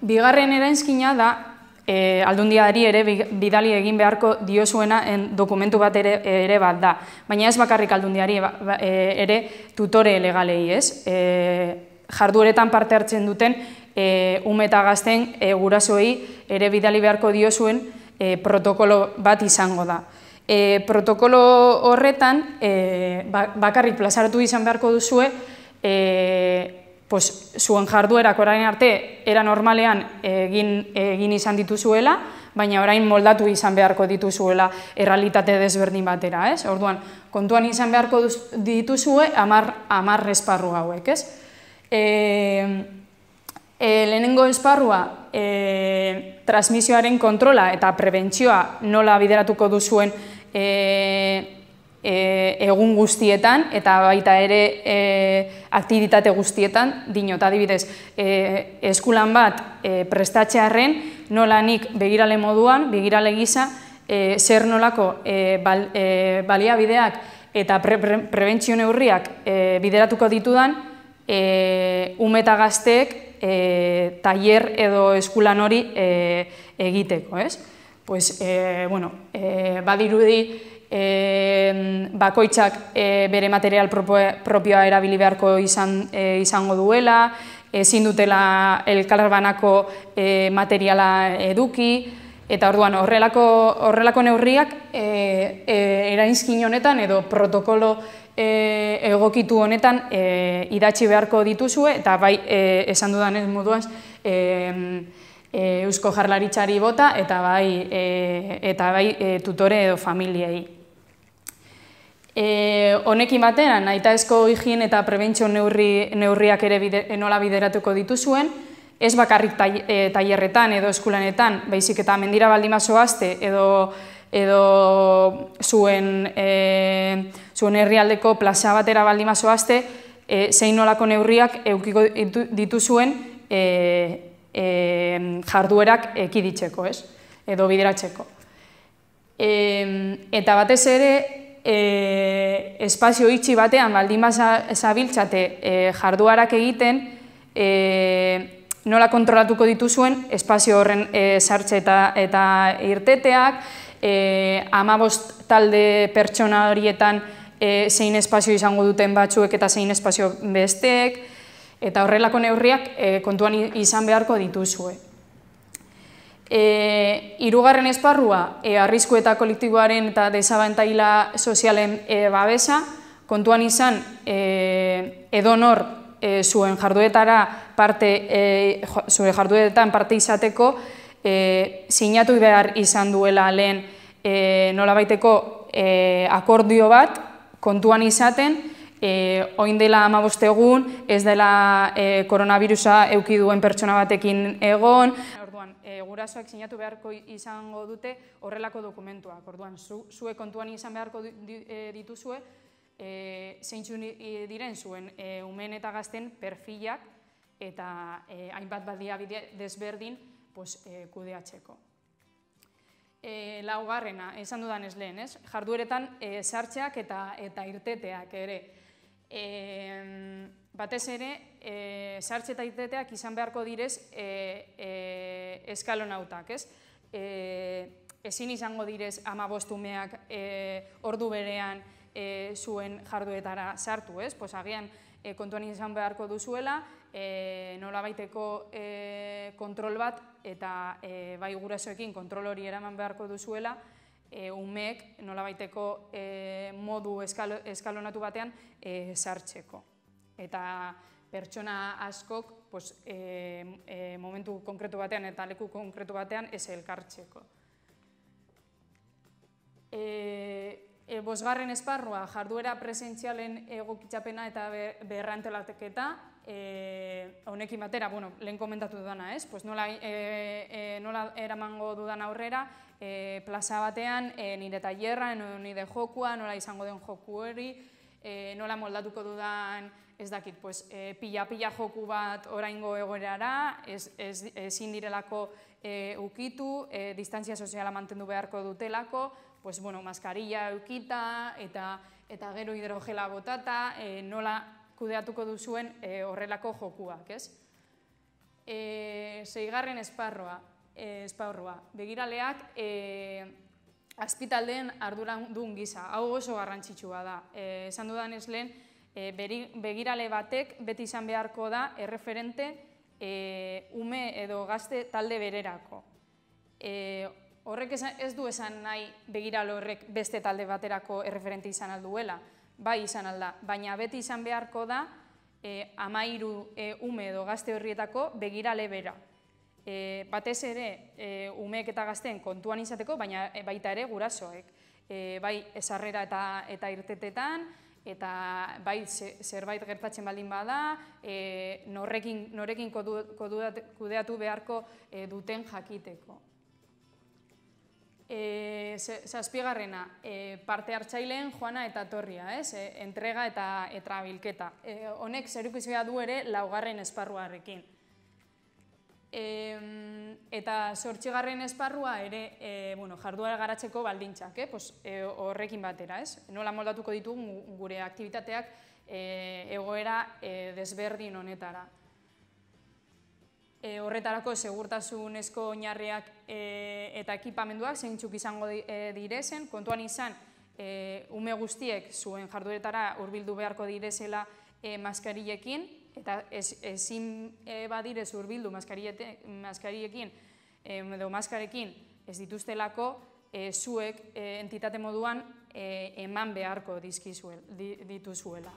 Bigarren erainskina da, e, aldundiari ere bidali egin beharko diozuena en dokumentu bat ere, ere bat da. Baina ez bakarrik aldundiari e, ere tutore legalei, ez? E, jardueretan parte hartzen duten e, ume eta gazten e, gurasoei ere bidali beharko diozuen e, protokolo bat izango da. E, protokolo horretan, e, bakarrik plazaratu izan beharko duzue, e, pues, zuen jarduerak orain arte era normalean egin, egin izan dituzuela, baina orain moldatu izan beharko dituzuela errealitate desberdin batera, ez? Orduan, kontuan izan beharko dituzue amar, amar esparru hauek, ez? E, e, lehenengo esparrua, e, transmisioaren kontrola eta prebentzioa nola bideratuko duzuen e, e, egun guztietan eta baita ere e, aktivitate guztietan, dino eta adibidez, e, eskulan bat e, prestatxearen nola nik begirale moduan, begirale gisa, e, zer nolako e, bal, e, baliabideak eta pre, pre, prebentzio neurriak e, bideratuko ditudan, e, umeta gazteek e, tailer edo eskulan hori e, egiteko, ez? Pues, e, bueno, e, badirudi, e, bakoitzak e, bere material propioa erabili beharko izan, e, izango duela, ezin dutela elkarbanako e, materiala eduki, eta orduan horrelako, horrelako neurriak e, e, erainzkin honetan edo protokolo e, egokitu honetan e, idatzi beharko dituzue, eta bai e, esan dudan moduan, e, e, Eusko Jarlaritzari bota eta bai, e, eta bai e, tutore edo familiei. E, honekin batean, naita ezko higien eta prebentzio neurri, neurriak ere bide, nola bideratuko dituzuen, ez bakarrik e, tailerretan edo eskulanetan, baizik eta mendira baldimazo azte edo, edo zuen, e, zuen herrialdeko plaza batera baldimazo azte, e, zein nolako neurriak eukiko dituzuen e, e, jarduerak ekiditzeko, ez? edo bideratzeko. E, eta batez ere, e, espazio itxi batean baldin zabiltzate e, jarduarak egiten, e, nola kontrolatuko dituzuen espazio horren e, sartze eta, eta irteteak, e, amabost talde pertsona horietan e, zein espazio izango duten batzuek eta zein espazio besteek, eta horrelako neurriak e, kontuan izan beharko dituzue. E, irugarren esparrua, e, arrisku eta kolektiboaren eta desabantaila sozialen e, babesa, kontuan izan e, edonor e, zuen jarduetara parte, e, zuen jarduetan parte izateko, e, sinatu behar izan duela lehen e, nola baiteko e, akordio bat, kontuan izaten, e, oin dela amaboste egun, ez dela e, koronavirusa eukiduen pertsona batekin egon, gurasoak sinatu beharko izango dute horrelako dokumentuak. Orduan, zu, zue kontuan izan beharko e, dituzue, e, zeintzu diren zuen e, umen eta gazten perfilak eta e, hainbat badia desberdin pues, e, kudeatzeko. E, laugarrena, esan dudan ez lehen, ez? jardueretan e, sartxeak eta, eta irteteak ere. E, batez ere, e, sartxe eta irteteak izan beharko direz e, e, eskalonautak, ez? E, ezin izango direz ama bostumeak e, ordu berean e, zuen jarduetara sartu, ez? Pues agian e, kontuan izan beharko duzuela, e, nola baiteko e, kontrol bat eta e, bai gurasoekin kontrol hori eraman beharko duzuela, e, umeek nola baiteko e, modu eskalonatu batean e, sartzeko eta pertsona askok pues, e, e, momentu konkretu batean eta leku konkretu batean ez elkartzeko. E, e, bosgarren esparrua, jarduera presentzialen egokitzapena eta berrantelateketa, e, honekin batera, bueno, lehen komentatu dudana, ez? Pues nola, e, e, nola eramango dudan aurrera, e, plaza batean, e, nire tailerra, nire jokua, nola izango den joku hori, e, nola moldatuko dudan ez dakit, pues, e, pila-pila joku bat oraingo egoerara, ez, ezin direlako e, ukitu, e, distantzia soziala mantendu beharko dutelako, pues, bueno, maskarilla eukita, eta, eta gero hidrogela botata, e, nola kudeatuko duzuen e, horrelako jokuak, ez? E, zeigarren esparroa, e, esparroa. begiraleak e, azpitaldeen arduran duen gisa, hau oso garrantzitsua da. E, esan dudan ez lehen, e, begirale batek beti izan beharko da erreferente e, ume edo gazte talde bererako. E, horrek ez du esan nahi begirale horrek beste talde baterako erreferente izan alduela, bai izan alda, baina beti izan beharko da e, amairu e, ume edo gazte horrietako begirale bera. E, batez ere, e, umeek eta gazteen kontuan izateko, baina e, baita ere gurasoek. E, bai, esarrera eta, eta irtetetan, eta bai zerbait gertatzen baldin bada, e, norrekin, norekin kudeatu beharko e, duten jakiteko. E, zazpigarrena, e, parte hartzaileen joana eta torria, ez? E, entrega eta eta bilketa. E, honek zerukizia du ere laugarren esparruarekin. E, eta sortxigarren esparrua ere e, bueno, jarduara garatzeko baldintzak, eh? Pos, e, horrekin batera, ez? Nola moldatuko ditugu gure aktivitateak e, egoera e, desberdin honetara e, horretarako segurtasunezko oinarriak e, eta ekipamenduak zeintzuk izango e, direzen, kontuan izan e, ume guztiek zuen jarduretara hurbildu beharko direzela e, maskariekin, eta ezin e, badirez hurbildu maskariekin edo maskarekin ez dituztelako, e, zuek e, entitate moduan e, eman beharko dizkizuela, dituzuela.